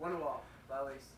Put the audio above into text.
One Wall by Oasis.